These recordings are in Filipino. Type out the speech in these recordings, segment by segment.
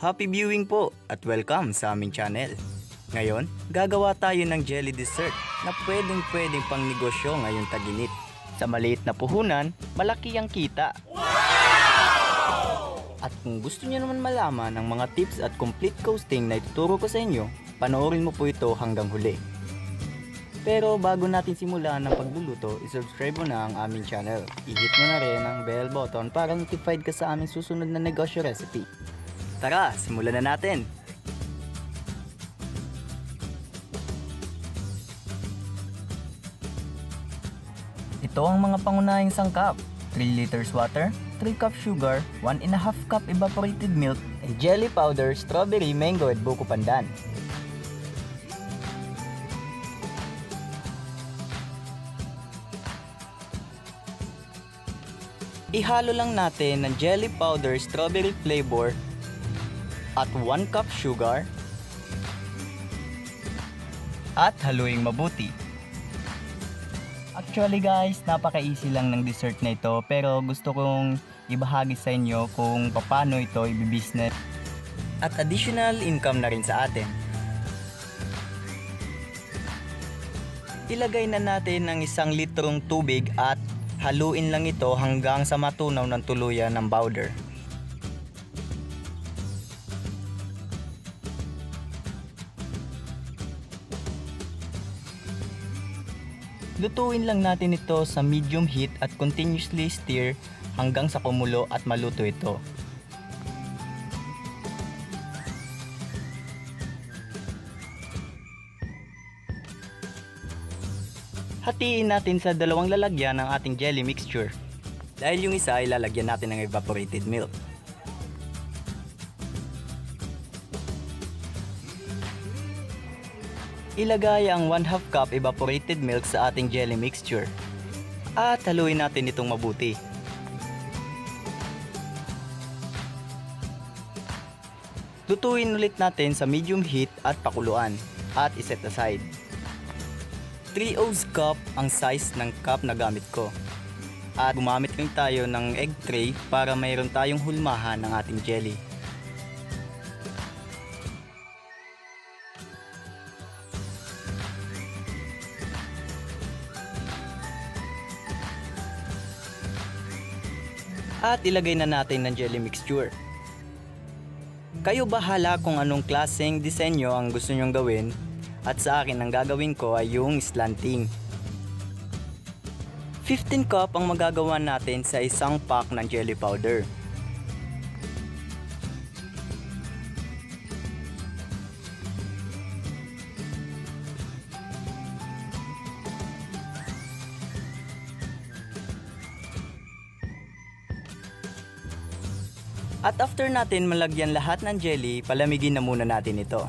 Happy viewing po at welcome sa aming channel. Ngayon, gagawa tayo ng jelly dessert na pwedeng pwedeng pang negosyo ngayong taginit. Sa maliit na puhunan, malaki ang kita. At kung gusto niyo naman malaman ang mga tips at complete coasting na ituturo ko sa inyo, panoorin mo po ito hanggang huli. Pero bago natin simulan ang pagluluto, isubscribe mo na ang aming channel. I-hit mo na rin ang bell button para notified ka sa aming susunod na negosyo recipe. Tara, simulan na natin! Ito ang mga pangunahing sangkap. 3 liters water, 3 cup sugar, 1 and a half cup evaporated milk, and jelly powder, strawberry, mango, at buko pandan. Ihalo lang natin ng jelly powder, strawberry flavor, at 1 cup sugar, at haluing mabuti. Actually guys, napaka-easy lang ng dessert na ito pero gusto kong ibahagi sa inyo kung paano ito ibibusiness at additional income na rin sa atin. Ilagay na natin ng isang litrong tubig at haluin lang ito hanggang sa matunaw ng tuluyan ng powder. Lutuin lang natin ito sa medium heat at continuously stir hanggang sa kumulo at maluto ito. Hatiin natin sa dalawang lalagyan ng ating jelly mixture. Dahil yung isa ay lalagyan natin ng evaporated milk. Ilagay ang 1 half cup evaporated milk sa ating jelly mixture. At haluin natin itong mabuti. Lutuin ulit natin sa medium heat at pakuluan at iset aside. 3 ounce cup ang size ng cup na gamit ko. At gumamit rin tayo ng egg tray para mayroon tayong hulmahan ng ating jelly. At ilagay na natin ng jelly mixture. Kayo bahala kung anong klaseng disenyo ang gusto nyong gawin at sa akin ang gagawin ko ay yung slanting. 15 cup ang magagawa natin sa isang pack ng jelly powder. At after natin malagyan lahat ng jelly, palamigin na muna natin ito.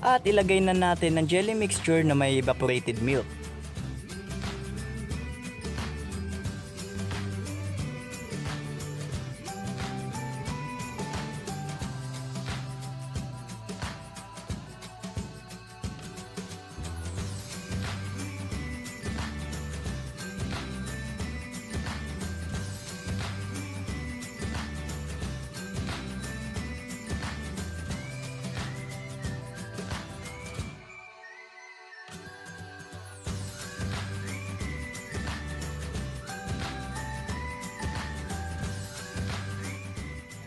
At ilagay na natin ng jelly mixture na may evaporated milk.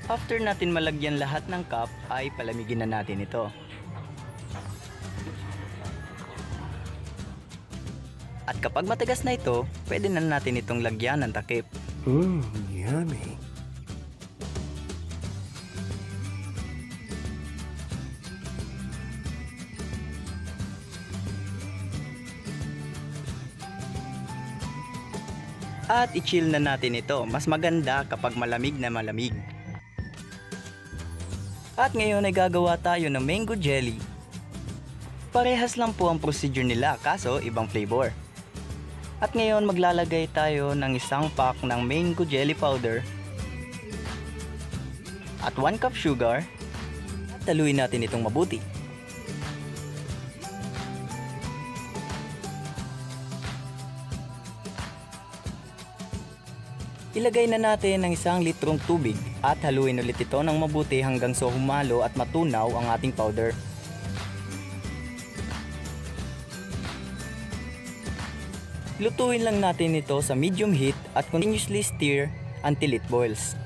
After natin malagyan lahat ng cup, ay palamigin na natin ito. At kapag matagas na ito, pwede na natin itong lagyan ng takip. Mmm, yummy. At i-chill na natin ito. Mas maganda kapag malamig na malamig. At ngayon ay gagawa tayo ng mango jelly. Parehas lang po ang procedure nila kaso ibang flavor. At ngayon maglalagay tayo ng isang pack ng mango jelly powder at 1 cup sugar at taluin natin itong mabuti. Ilagay na natin ang isang litrong tubig at haluin ulit ito ng mabuti hanggang sa humalo at matunaw ang ating powder. Lutuin lang natin ito sa medium heat at continuously stir until it boils.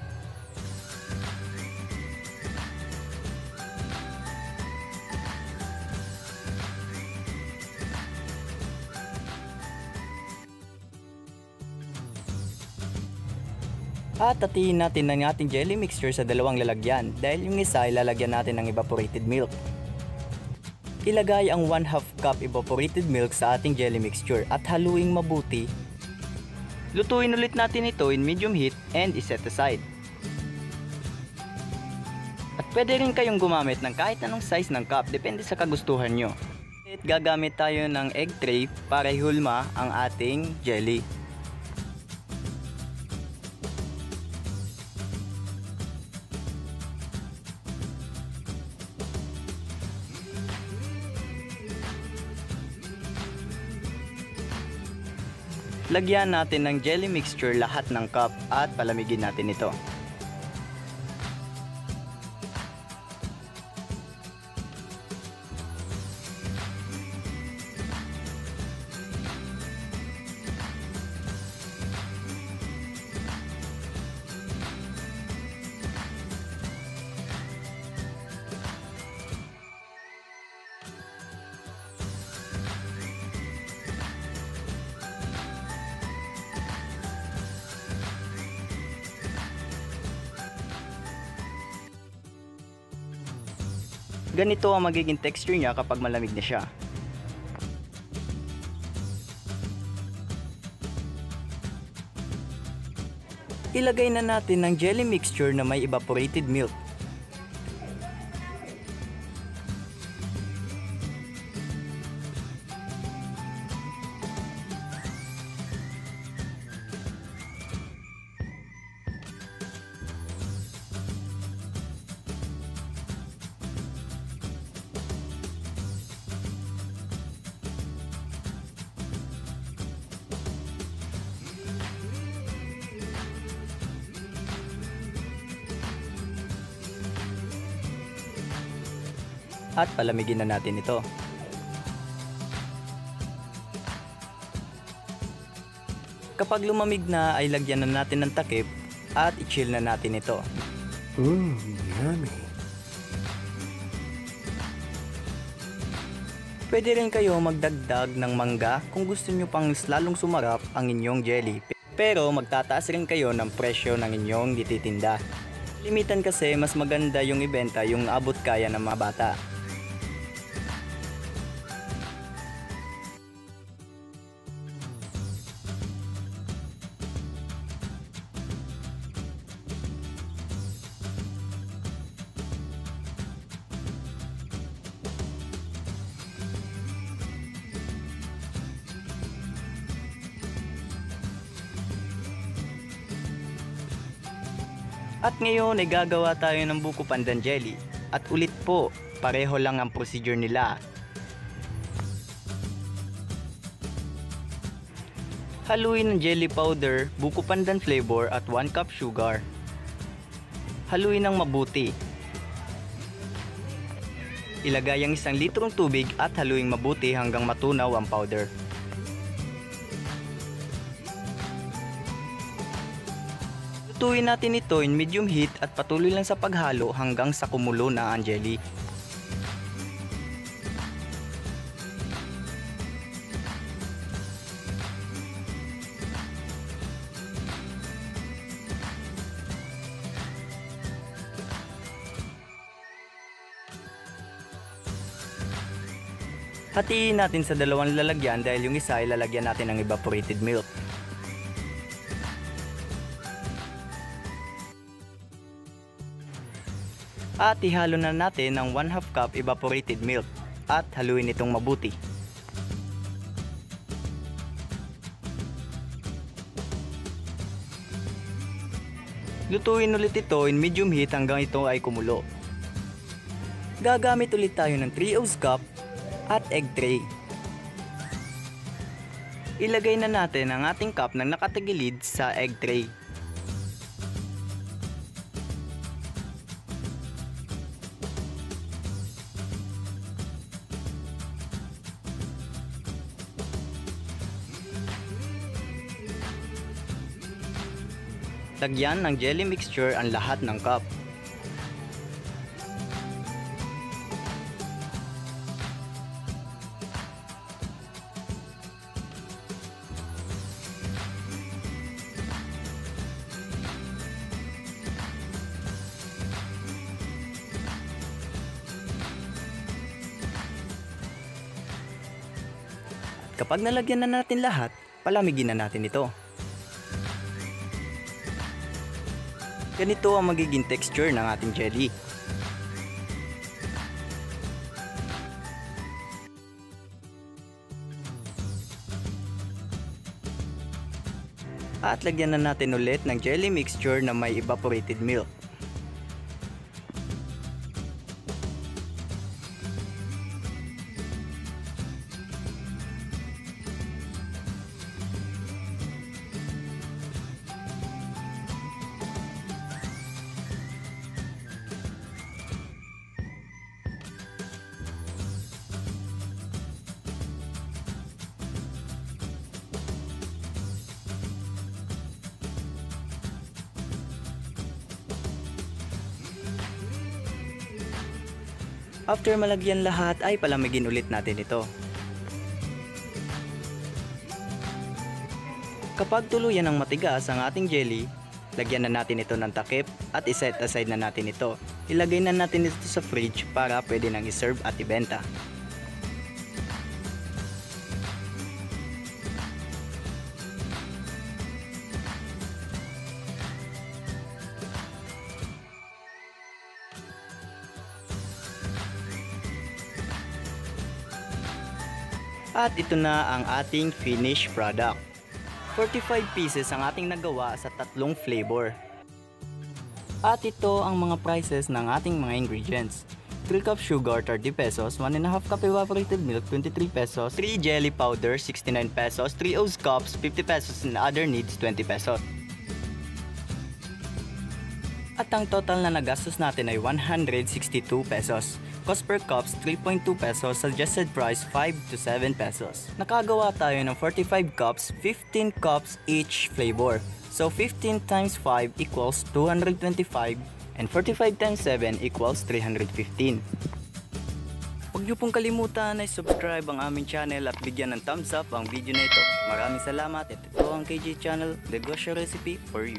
At tatiin natin ang ating jelly mixture sa dalawang lalagyan dahil yung isa ilalagyan natin ng evaporated milk. Ilagay ang 1 half cup evaporated milk sa ating jelly mixture at haluing mabuti. Lutuin ulit natin ito in medium heat and iset aside. At pwede rin kayong gumamit ng kahit anong size ng cup depende sa kagustuhan nyo. At gagamit tayo ng egg tray para ihulma ang ating jelly. Lagyan natin ng jelly mixture lahat ng cup at palamigin natin ito. Ganito ang magiging texture niya kapag malamig na siya. Ilagay na natin ng jelly mixture na may evaporated milk. At palamigin na natin ito. Kapag lumamig na ay lagyan na natin ng takip at i-chill na natin ito. Mmm, yummy. Pwede rin kayo magdagdag ng mangga kung gusto nyo pang lalong sumarap ang inyong jelly. Pero magtataas rin kayo ng presyo ng inyong dititinda. Limitan kasi mas maganda yung ibenta yung abot kaya ng mga bata. At ngayon ay gagawa tayo ng buko pandan jelly. At ulit po, pareho lang ang procedure nila. Haluin ng jelly powder, buko pandan flavor at 1 cup sugar. Haluin ng mabuti. Ilagay ang isang litrong tubig at haluing mabuti hanggang matunaw ang powder. Lutuin natin ito in medium heat at patuloy lang sa paghalo hanggang sa kumulo na ang jelly. Hatiin natin sa dalawang lalagyan dahil yung isa ay lalagyan natin ng evaporated milk. At ihalo na natin ng 1 half cup evaporated milk at haluin itong mabuti. Lutuin ulit ito in medium heat hanggang ito ay kumulo. Gagamit ulit tayo ng 3 ounce cup at egg tray. Ilagay na natin ang ating cup ng nakatagilid sa egg tray. Lagyan ng jelly mixture ang lahat ng cup. Kapag nalagyan na natin lahat, palamigin na natin ito. Ganito ang magiging texture ng ating jelly. At lagyan na natin ulit ng jelly mixture na may evaporated milk. After malagyan lahat ay palamigin ulit natin ito. Kapag tuluyan ng matigas ang ating jelly, lagyan na natin ito ng takip at iset aside na natin ito. Ilagay na natin ito sa fridge para pwede nang iserve at ibenta. At ito na ang ating finished product. 45 pieces ang ating nagawa sa tatlong flavor. At ito ang mga prices ng ating mga ingredients. 3 cup sugar, 30 pesos. 1 and a half cup evaporated milk, 23 pesos. 3 jelly powder, 69 pesos. 3 oz cups, 50 pesos. And other needs, 20 pesos. At ang total na nagastos natin ay 162 pesos. Cost per cups 3.2 pesos, suggested price 5 to 7 pesos. Nakagawa tayo ng 45 cups, 15 cups each flavor. So 15 times 5 equals 225 and 45 times 7 equals 315. Huwag niyo pong kalimutan na subscribe ang aming channel at bigyan ng thumbs up ang video na ito. Maraming salamat at ito ang KJ Channel, The Gosha Recipe for you.